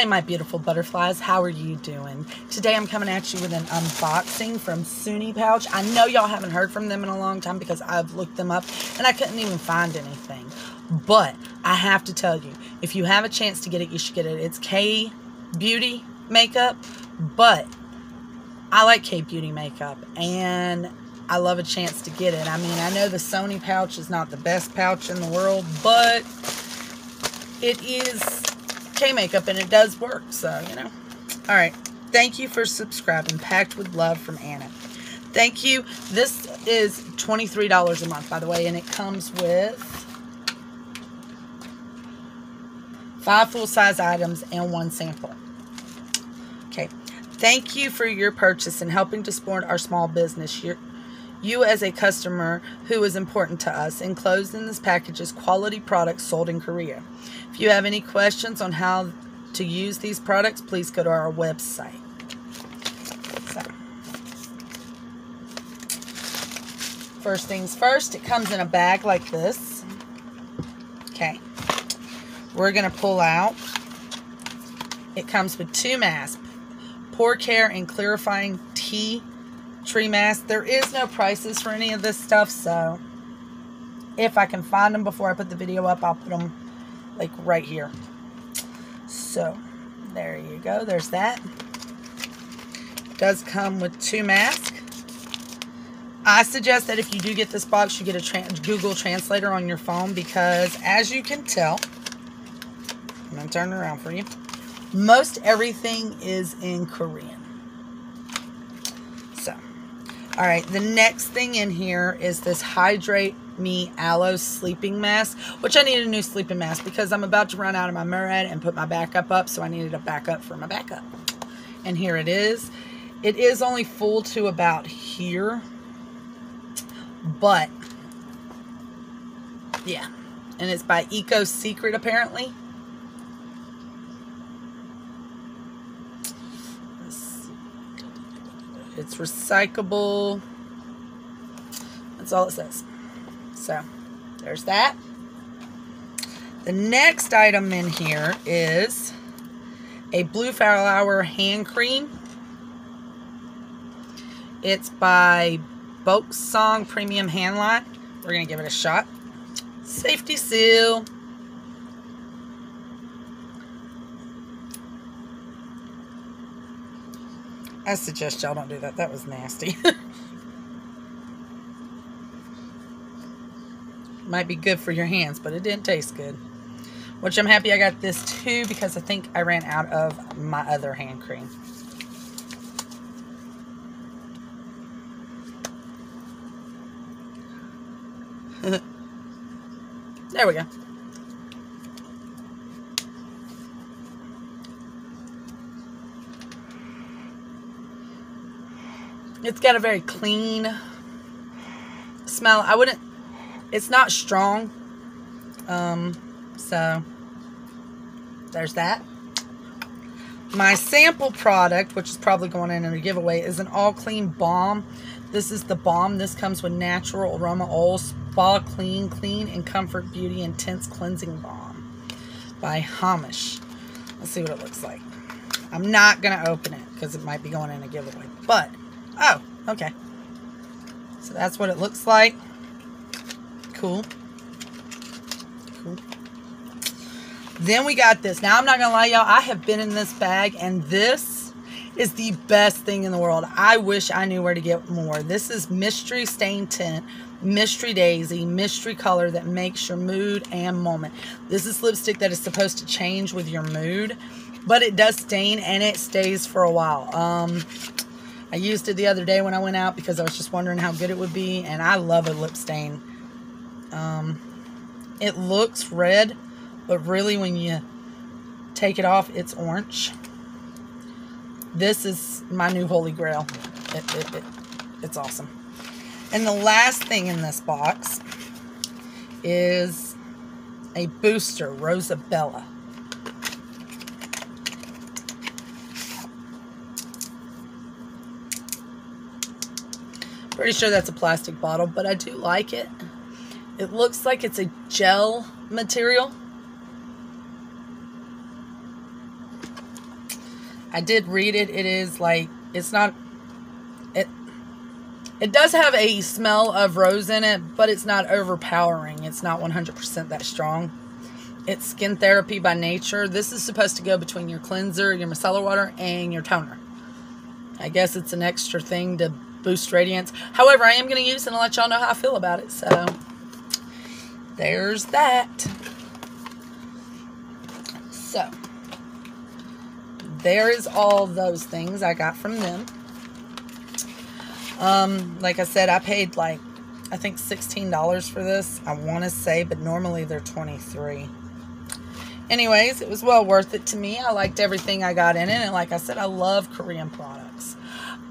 Hi, my beautiful butterflies. How are you doing? Today I'm coming at you with an unboxing from Snooi Pouch. I know y'all haven't heard from them in a long time because I've looked them up and I couldn't even find anything. But I have to tell you, if you have a chance to get it, you should get it. It's K Beauty makeup, but I like K Beauty makeup and I love a chance to get it. I mean, I know the Snooi pouch is not the best pouch in the world, but it is Makeup and it does work. So, you know. All right. Thank you for subscribing. Packed with love from Anna. Thank you. This is $23 a month, by the way, and it comes with five full-size items and one sample. Okay. Thank you for your purchase and helping to support our small business. You're, you as a customer who is important to us. Enclosed in this package is quality products sold in Korea. If you have any questions on how to use these products, please go to our website. So, first things first, it comes in a bag like this. Okay. We're going to pull out. It comes with two masks. Pore Care and Clarifying Tea Tree Mask. There is no prices for any of this stuff, so if I can find them before I put the video up, I'll put them like right here. So there you go. There's that. Does come with two masks. I suggest that if you do get this box, you get a trans Google Translator on your phone because as you can tell, I'm going to turn around for you. Most everything is in Korean. So, all right, the next thing in here is this Hydrate Me Aloe Sleeping Mask, which I need a new sleeping mask because I'm about to run out of my Murad and put my backup up, so I needed a backup for my backup. And here it is. It is only full to about here, but yeah, and it's by Eco Secret apparently. It's recyclable. That's all it says. So, there's that. The next item in here is a Blue Flower hand cream. It's by Boke Song Premium Hand Lot. We're going to give it a shot. Safety seal. I suggest y'all don't do that. That was nasty. Might be good for your hands, but it didn't taste good. Which I'm happy I got this too because I think I ran out of my other hand cream. there we go. It's got a very clean smell. I wouldn't, it's not strong. Um, so there's that. My sample product, which is probably going in in a giveaway, is an all clean balm. This is the balm. This comes with natural aroma oil, spa clean, clean, and comfort beauty intense cleansing balm by Hamish. Let's see what it looks like. I'm not going to open it because it might be going in a giveaway. But Oh, okay. So that's what it looks like. Cool. Cool. Then we got this. Now, I'm not going to lie, y'all. I have been in this bag, and this is the best thing in the world. I wish I knew where to get more. This is Mystery Stain Tint, Mystery Daisy, Mystery Color that makes your mood and moment. This is lipstick that is supposed to change with your mood, but it does stain and it stays for a while. Um, I used it the other day when I went out because I was just wondering how good it would be, and I love a lip stain. Um, it looks red, but really when you take it off, it's orange. This is my new holy grail. It, it, it, it's awesome. And the last thing in this box is a booster, Rosabella. Pretty sure that's a plastic bottle, but I do like it. It looks like it's a gel material. I did read it. It is like, it's not, it, it does have a smell of rose in it, but it's not overpowering. It's not 100% that strong. It's skin therapy by nature. This is supposed to go between your cleanser, your micellar water, and your toner. I guess it's an extra thing to boost radiance. However, I am going to use it and let y'all know how I feel about it. So, there's that. So, there is all those things I got from them. Um, like I said, I paid like, I think $16 for this. I want to say, but normally they're 23 Anyways, it was well worth it to me. I liked everything I got in it. And like I said, I love Korean products.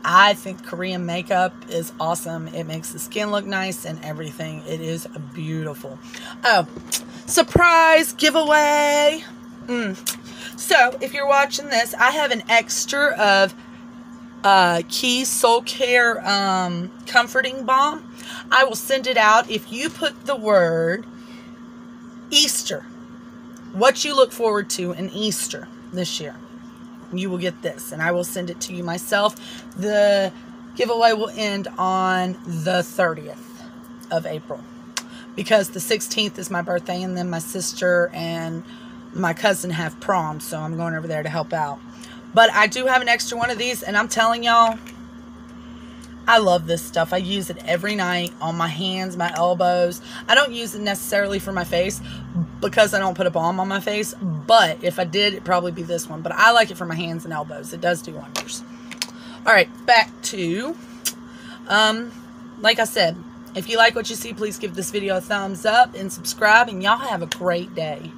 I think Korean makeup is awesome. It makes the skin look nice and everything. It is beautiful. Oh, surprise giveaway. Mm. So, if you're watching this, I have an extra of uh, Keys Soul Care um, Comforting Balm. I will send it out if you put the word Easter, what you look forward to in Easter this year. You will get this, and I will send it to you myself. The giveaway will end on the 30th of April because the 16th is my birthday, and then my sister and my cousin have prom, so I'm going over there to help out. But I do have an extra one of these, and I'm telling y'all, I love this stuff. I use it every night on my hands, my elbows. I don't use it necessarily for my face because I don't put a balm on my face. But if I did, it'd probably be this one. But I like it for my hands and elbows. It does do wonders. All right, back to, um, like I said, if you like what you see, please give this video a thumbs up and subscribe. And y'all have a great day.